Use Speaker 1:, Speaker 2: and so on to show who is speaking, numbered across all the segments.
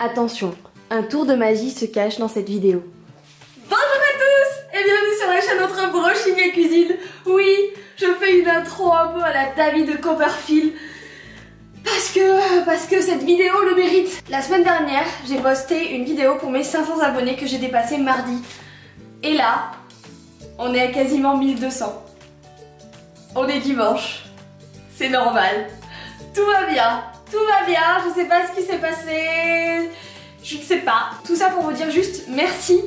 Speaker 1: Attention, un tour de magie se cache dans cette vidéo.
Speaker 2: Bonjour à tous et bienvenue sur la chaîne Notre Brushing et Cuisine. Oui, je fais une intro un peu à la David Copperfield. Parce que, parce que cette vidéo le mérite. La semaine dernière, j'ai posté une vidéo pour mes 500 abonnés que j'ai dépassé mardi. Et là, on est à quasiment 1200. On est dimanche. C'est normal. Tout va bien. Tout va bien. Je sais pas ce qui s'est passé. Je ne sais pas. Tout ça pour vous dire juste merci.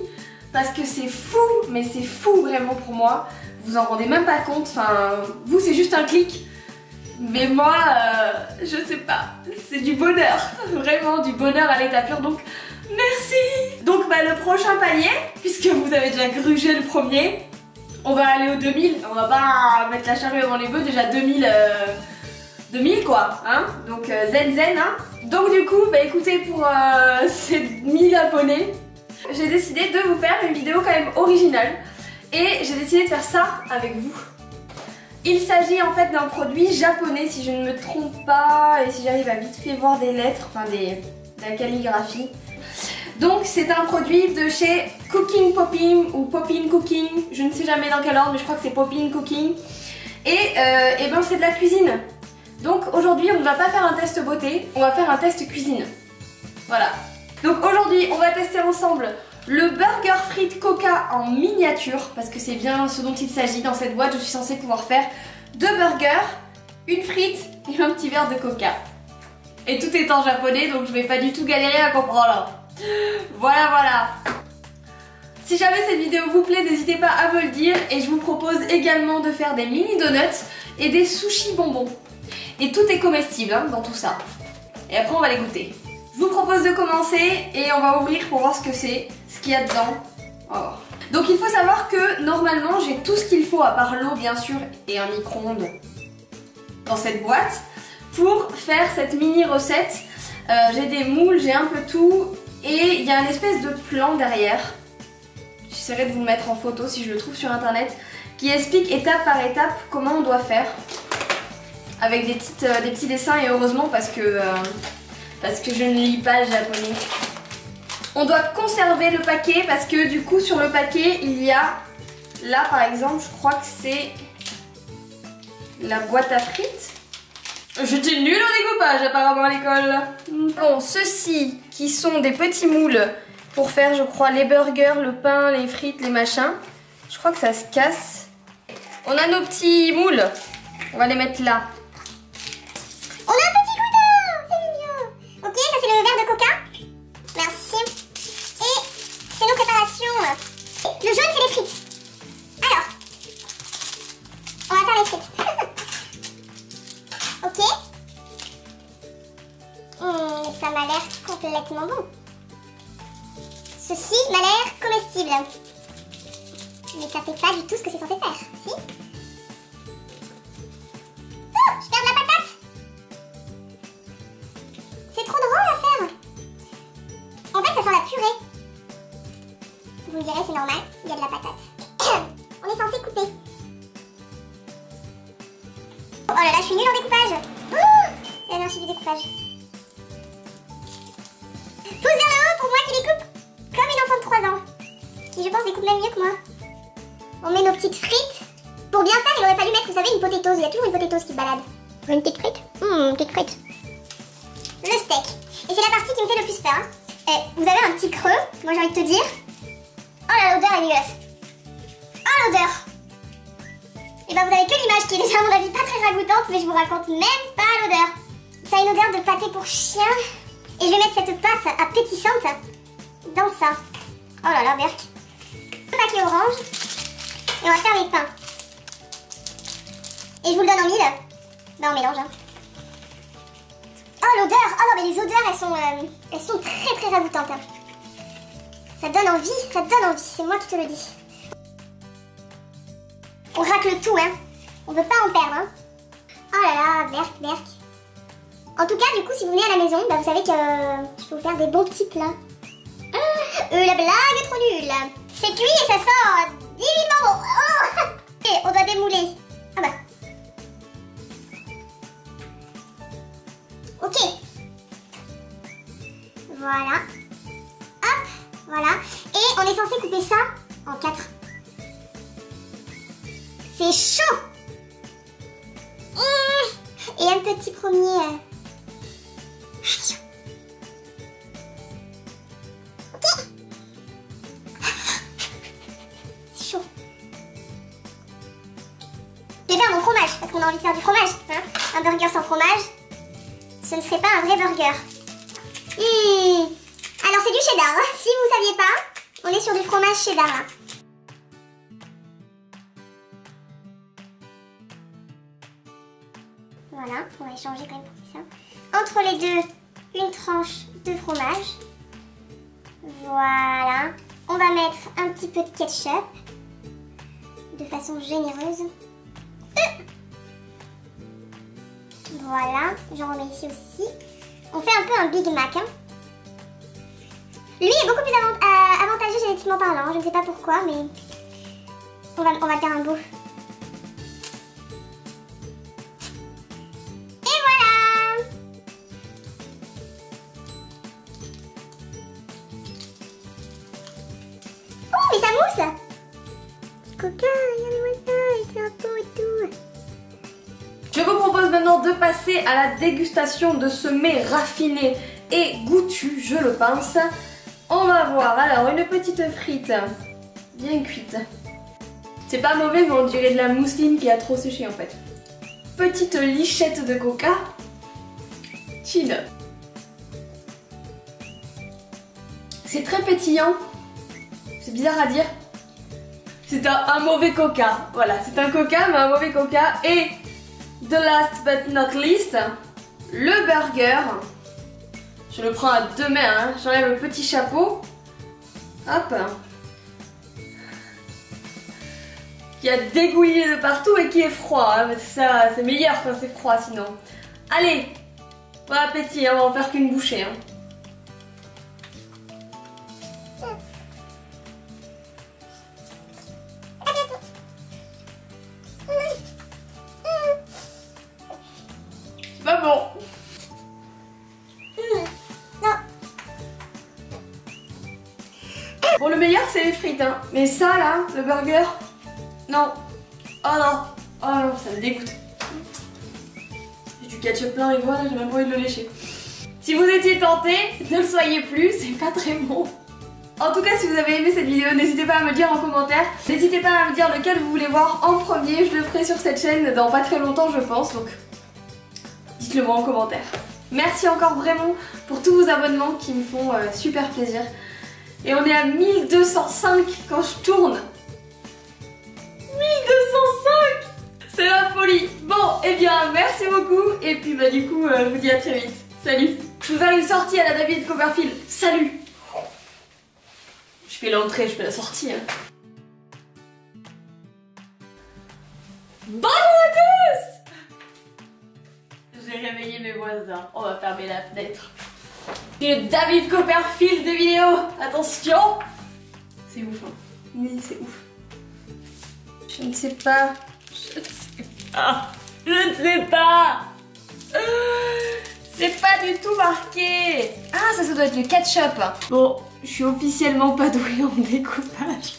Speaker 2: Parce que c'est fou, mais c'est fou vraiment pour moi. Vous en rendez même pas compte. Enfin, vous, c'est juste un clic. Mais moi, euh, je sais pas. C'est du bonheur. Vraiment du bonheur à l'état pur. Donc, merci. Donc, bah, le prochain palier, puisque vous avez déjà grugé le premier, on va aller au 2000. On va pas mettre la charrue avant les bœufs. Déjà 2000, 2000 euh, quoi. Hein Donc euh, zen zen. Hein Donc du coup, bah écoutez, pour euh, ces 1000 abonnés, j'ai décidé de vous faire une vidéo quand même originale. Et j'ai décidé de faire ça avec vous. Il s'agit en fait d'un produit japonais si je ne me trompe pas et si j'arrive à vite fait voir des lettres, enfin des, de la calligraphie. Donc c'est un produit de chez Cooking Popping ou Popping Cooking, je ne sais jamais dans quel ordre mais je crois que c'est Popping Cooking. Et, euh, et ben c'est de la cuisine. Donc aujourd'hui on ne va pas faire un test beauté, on va faire un test cuisine. Voilà. Donc aujourd'hui on va tester ensemble le burger frites coca en miniature parce que c'est bien ce dont il s'agit dans cette boîte je suis censée pouvoir faire deux burgers, une frite et un petit verre de coca. Et tout est en japonais donc je vais pas du tout galérer à comprendre. Voilà, voilà. Si jamais cette vidéo vous plaît, n'hésitez pas à me le dire. Et je vous propose également de faire des mini donuts et des sushis bonbons. Et tout est comestible hein, dans tout ça. Et après, on va les goûter. Je vous propose de commencer et on va ouvrir pour voir ce que c'est, ce qu'il y a dedans. Donc il faut savoir que normalement j'ai tout ce qu'il faut à part l'eau bien sûr et un micro-ondes dans cette boîte pour faire cette mini recette. Euh, j'ai des moules, j'ai un peu tout et il y a un espèce de plan derrière. J'essaierai de vous le mettre en photo si je le trouve sur internet. Qui explique étape par étape comment on doit faire. Avec des, petites, euh, des petits dessins et heureusement parce que, euh, parce que je ne lis pas le japonais. On doit conserver le paquet parce que du coup sur le paquet il y a là par exemple je crois que c'est la boîte à frites J'étais nulle au découpage apparemment à l'école. Bon, ceux-ci qui sont des petits moules pour faire, je crois, les burgers, le pain, les frites, les machins. Je crois que ça se casse. On a nos petits moules. On va les mettre là.
Speaker 3: Mais ça fait pas du tout ce que c'est censé faire, si Oh Je perds la patate C'est trop drôle à faire En fait, ça sent la purée. Vous me direz, c'est normal, il y a de la patate. On est censé couper. Oh là là, je suis nulle en découpage. Oh c'est l'anarchie du découpage. Pouce vers le haut pour moi qui découpe comme une enfant de 3 ans. Qui, je pense, découpe même mieux que moi. On met nos petites frites. Pour bien faire, il aurait fallu mettre, vous savez, une potatoes. Il y a toujours une potatoes qui balade. Une petite frite? Hum, une petite frite. Le steak. Et c'est la partie qui me fait le plus peur. Hein. Et vous avez un petit creux, moi j'ai envie de te dire. Oh là, l'odeur est dégueulasse. Oh l'odeur et bah vous avez que l'image qui est déjà à mon avis pas très ragoûtante mais je vous raconte même pas l'odeur. Ça a une odeur de pâté pour chien. Et je vais mettre cette pâte appétissante dans ça. Oh là là, Berk. Un paquet orange. Et on va faire les pains. Et je vous le donne en mille. Bah on mélange. Hein. Oh l'odeur Oh non mais les odeurs elles sont, euh, elles sont très très ragoûtantes. Hein. Ça donne envie, ça donne envie, c'est moi qui te le dis. On racle tout, hein. On veut pas en perdre, hein. Oh là là, berk, berk. En tout cas, du coup, si vous venez à la maison, bah, vous savez que euh, je peux vous faire des bons petits plats. Ah, euh, la blague est trop nulle. C'est cuit et ça sort divinement bon. Oh et on doit démouler. Ah bah. Ok. Voilà. Hop, voilà. Et on est censé couper ça en quatre. C'est chaud Et un petit premier... parce qu'on a envie de faire du fromage. Hein un burger sans fromage, ce ne serait pas un vrai burger. Hmm. Alors c'est du cheddar, hein. si vous saviez pas, on est sur du fromage cheddar là. Voilà, on va échanger quand même pour ça. Entre les deux, une tranche de fromage. Voilà. On va mettre un petit peu de ketchup de façon généreuse. Voilà, j'en remets ici aussi. On fait un peu un Big Mac. hein. Lui est beaucoup plus avant- euh, avantageux génétiquement parlant. Je ne sais pas pourquoi, mais on va, on va faire un beau.
Speaker 2: Passer à la dégustation de ce mets raffiné et goûtu, je le pense. On va voir, alors une petite frite bien cuite. C'est pas mauvais mais on dirait de la mousseline qui a trop séché en fait. Petite lichette de coca. Chill. C'est très pétillant. C'est bizarre à dire. C'est un, un mauvais coca. Voilà, c'est un coca mais un mauvais coca. Et The last but not least, le burger. Je le prends à deux mains, hein. j'enlève le petit chapeau. Hop. Qui a dégouillé de partout et qui est froid. hein. Ça, c'est meilleur quand c'est froid sinon. Allez, bon appétit, hein, on va en faire qu'une bouchée. Bon, le meilleur, c'est les frites, hein. Mais ça, là, le burger, non. Oh non. Oh non, ça me dégoûte. J'ai du ketchup plein les doigts, j'ai même envie de le lécher. Si vous étiez tenté, ne le soyez plus, c'est pas très bon. En tout cas, si vous avez aimé cette vidéo, n'hésitez pas à me dire en commentaire. N'hésitez pas à me dire lequel vous voulez voir en premier. Je le ferai sur cette chaîne dans pas très longtemps, je pense. Donc, dites-le moi en commentaire. Merci encore vraiment pour tous vos abonnements qui me font euh, super plaisir. Et on est à 1205 quand je tourne. 1205 C'est la folie Bon, eh bien, merci beaucoup. Et puis, bah, du coup, euh, je vous dis à très vite. Salut Je vais faire une sortie à la David Copperfield. Salut Je fais l'entrée, je fais la sortie. hein. Bonjour à tous J'ai réveillé mes voisins. On va fermer la fenêtre. Le David Copperfield de vidéo. Attention C'est ouf, hein. Oui, c'est ouf. Je ne sais pas. Je ne sais pas. Je ne sais pas. C'est pas du tout marqué. Ah, ça, ça doit être le ketchup. Bon, je suis officiellement pas douée en découpage.